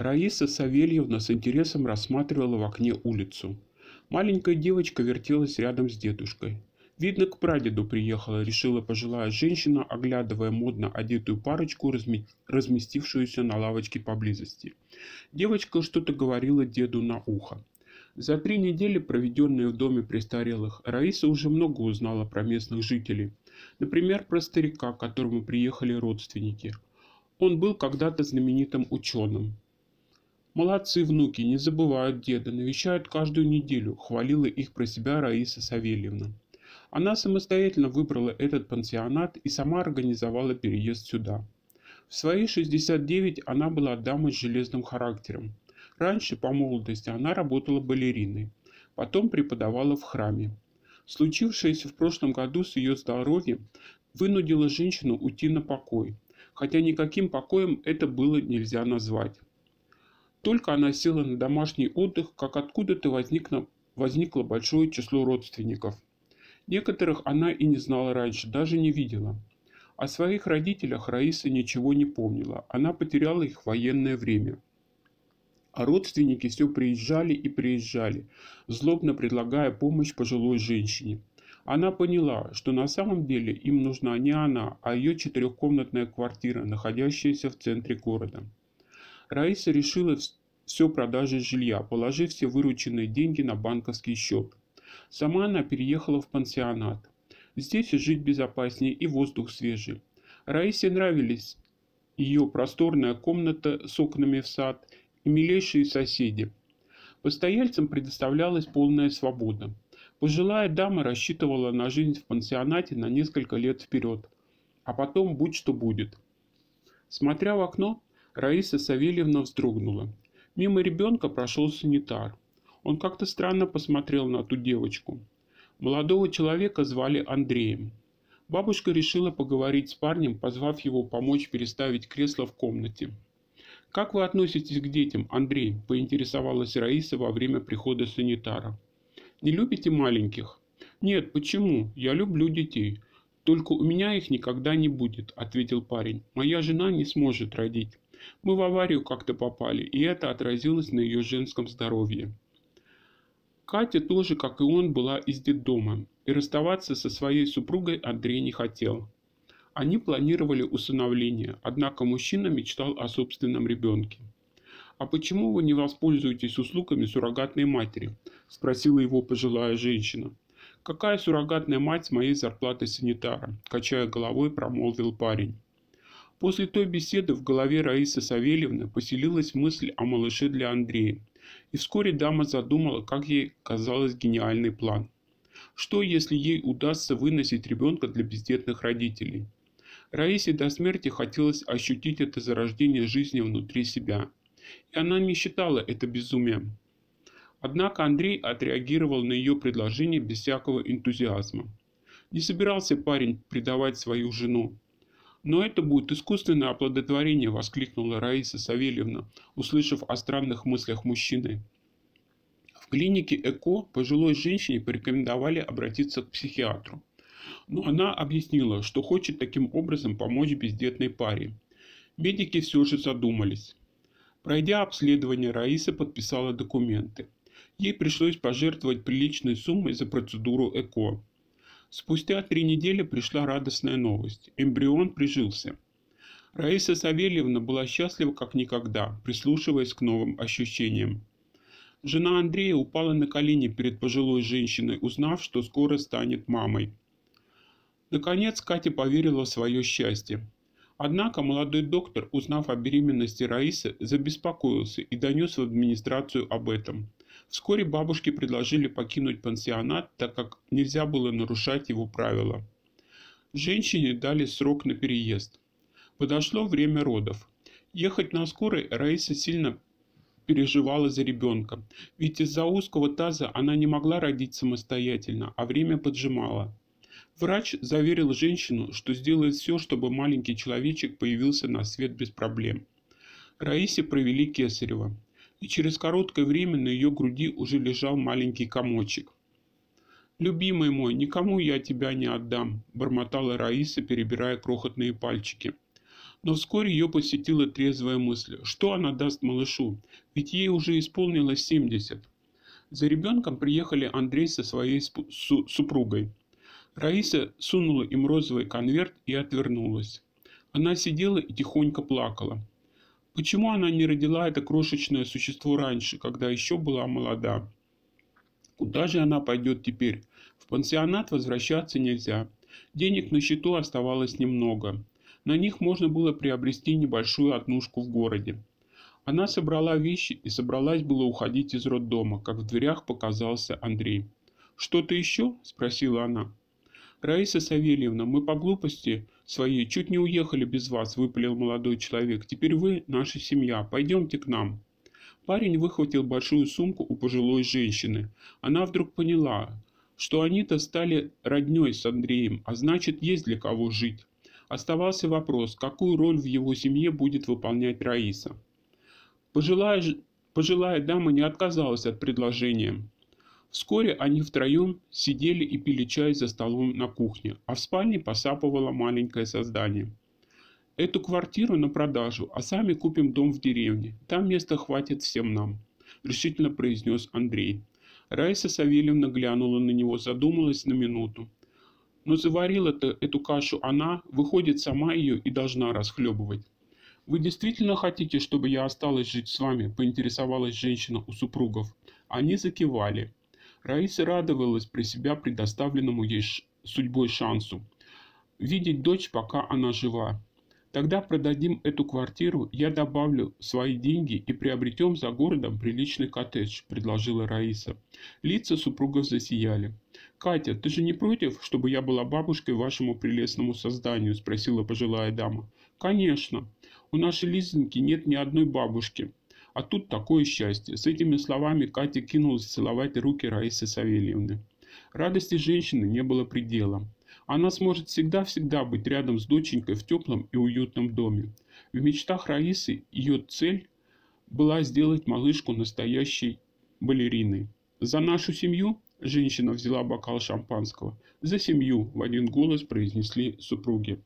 Раиса Савельевна с интересом рассматривала в окне улицу. Маленькая девочка вертелась рядом с дедушкой. Видно, к прадеду приехала, решила пожилая женщина, оглядывая модно одетую парочку, разме... разместившуюся на лавочке поблизости. Девочка что-то говорила деду на ухо. За три недели, проведенные в доме престарелых, Раиса уже много узнала про местных жителей. Например, про старика, к которому приехали родственники. Он был когда-то знаменитым ученым. Молодцы внуки, не забывают деда, навещают каждую неделю, хвалила их про себя Раиса Савельевна. Она самостоятельно выбрала этот пансионат и сама организовала переезд сюда. В свои 69 она была дамой с железным характером. Раньше, по молодости, она работала балериной, потом преподавала в храме. Случившееся в прошлом году с ее здоровьем вынудило женщину уйти на покой, хотя никаким покоем это было нельзя назвать. Только она села на домашний отдых, как откуда-то возникло, возникло большое число родственников. Некоторых она и не знала раньше, даже не видела. О своих родителях Раиса ничего не помнила, она потеряла их в военное время. А родственники все приезжали и приезжали, злобно предлагая помощь пожилой женщине. Она поняла, что на самом деле им нужна не она, а ее четырехкомнатная квартира, находящаяся в центре города. Раиса решила все продажи жилья, положив все вырученные деньги на банковский счет. Сама она переехала в пансионат. Здесь жить безопаснее и воздух свежий. Раисе нравились ее просторная комната с окнами в сад и милейшие соседи. Постояльцам предоставлялась полная свобода. Пожилая дама рассчитывала на жизнь в пансионате на несколько лет вперед, а потом будь что будет. Смотря в окно, Раиса Савельевна вздрогнула. Мимо ребенка прошел санитар. Он как-то странно посмотрел на ту девочку. Молодого человека звали Андреем. Бабушка решила поговорить с парнем, позвав его помочь переставить кресло в комнате. «Как вы относитесь к детям, Андрей?» – поинтересовалась Раиса во время прихода санитара. «Не любите маленьких?» «Нет, почему? Я люблю детей. Только у меня их никогда не будет», – ответил парень. «Моя жена не сможет родить. Мы в аварию как-то попали, и это отразилось на ее женском здоровье». Катя тоже, как и он, была из детдома, и расставаться со своей супругой Андрей не хотел. Они планировали усыновление, однако мужчина мечтал о собственном ребенке. «А почему вы не воспользуетесь услугами суррогатной матери?» – спросила его пожилая женщина. «Какая суррогатная мать с моей зарплатой санитара?» – качая головой, промолвил парень. После той беседы в голове Раисы Савельевны поселилась мысль о малыше для Андрея. И вскоре дама задумала, как ей казалось гениальный план. Что, если ей удастся выносить ребенка для бездетных родителей? Раисе до смерти хотелось ощутить это зарождение жизни внутри себя. И она не считала это безумием. Однако Андрей отреагировал на ее предложение без всякого энтузиазма. Не собирался парень предавать свою жену. «Но это будет искусственное оплодотворение», – воскликнула Раиса Савельевна, услышав о странных мыслях мужчины. В клинике ЭКО пожилой женщине порекомендовали обратиться к психиатру. Но она объяснила, что хочет таким образом помочь бездетной паре. Медики все же задумались. Пройдя обследование, Раиса подписала документы. Ей пришлось пожертвовать приличной суммой за процедуру ЭКО. Спустя три недели пришла радостная новость. Эмбрион прижился. Раиса Савельевна была счастлива как никогда, прислушиваясь к новым ощущениям. Жена Андрея упала на колени перед пожилой женщиной, узнав, что скоро станет мамой. Наконец Катя поверила в свое счастье. Однако молодой доктор, узнав о беременности Раисы, забеспокоился и донес в администрацию об этом. Вскоре бабушке предложили покинуть пансионат, так как нельзя было нарушать его правила. Женщине дали срок на переезд. Подошло время родов. Ехать на скорой Раиса сильно переживала за ребенка, ведь из-за узкого таза она не могла родить самостоятельно, а время поджимало. Врач заверил женщину, что сделает все, чтобы маленький человечек появился на свет без проблем. Раисе провели кесарево, и через короткое время на ее груди уже лежал маленький комочек. «Любимый мой, никому я тебя не отдам», – бормотала Раиса, перебирая крохотные пальчики. Но вскоре ее посетила трезвая мысль, что она даст малышу, ведь ей уже исполнилось 70. За ребенком приехали Андрей со своей супругой. Раиса сунула им розовый конверт и отвернулась. Она сидела и тихонько плакала. Почему она не родила это крошечное существо раньше, когда еще была молода? Куда же она пойдет теперь? В пансионат возвращаться нельзя. Денег на счету оставалось немного. На них можно было приобрести небольшую однушку в городе. Она собрала вещи и собралась было уходить из роддома, как в дверях показался Андрей. «Что-то еще?» – спросила она. «Раиса Савельевна, мы по глупости своей чуть не уехали без вас», – выпалил молодой человек. «Теперь вы наша семья. Пойдемте к нам». Парень выхватил большую сумку у пожилой женщины. Она вдруг поняла, что они-то стали родней с Андреем, а значит, есть для кого жить. Оставался вопрос, какую роль в его семье будет выполнять Раиса. Пожилая, пожилая дама не отказалась от предложения. Вскоре они втроем сидели и пили чай за столом на кухне, а в спальне посапывало маленькое создание. Эту квартиру на продажу, а сами купим дом в деревне. Там места хватит всем нам», – решительно произнес Андрей. Раиса Савельевна глянула на него, задумалась на минуту. Но заварила-то эту кашу она, выходит, сама ее и должна расхлебывать. «Вы действительно хотите, чтобы я осталась жить с вами?» – поинтересовалась женщина у супругов. Они закивали. Раиса радовалась при себя предоставленному ей судьбой шансу. Видеть дочь, пока она жива. Тогда продадим эту квартиру, я добавлю свои деньги и приобретем за городом приличный коттедж», – предложила Раиса. Лица супругов засияли. «Катя, ты же не против, чтобы я была бабушкой вашему прелестному созданию?» – спросила пожилая дама. «Конечно. У нашей Лизоньки нет ни одной бабушки. А тут такое счастье». С этими словами Катя кинулась целовать руки Раисы Савельевны. Радости женщины не было предела. Она сможет всегда-всегда быть рядом с доченькой в теплом и уютном доме. В мечтах Раисы ее цель была сделать малышку настоящей балериной. «За нашу семью?» – женщина взяла бокал шампанского. «За семью!» – в один голос произнесли супруги.